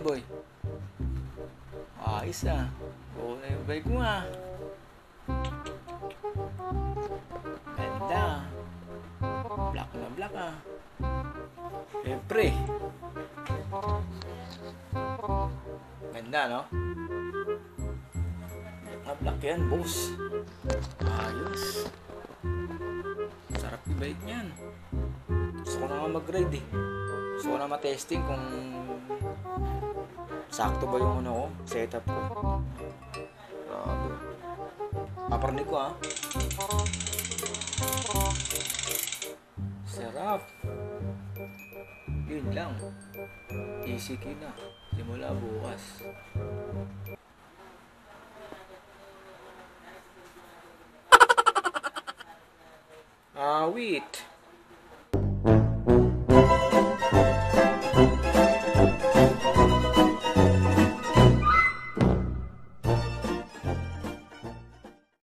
Ano boy? Ayos ah. Oo na yung bike mo ah. Ganda. Black na black ah. Siyempre. Ganda no? Black na black yan boss. Ayos. Sarap yung bike niyan. Gusto ko na nga mag-ride eh. Ko na ma-testing kung sakto ba yung ano ko, setup ko. Grabe. Paparnig ko ah. Sarap. Yun lang. Easy na. Simula bukas. Ah, wait.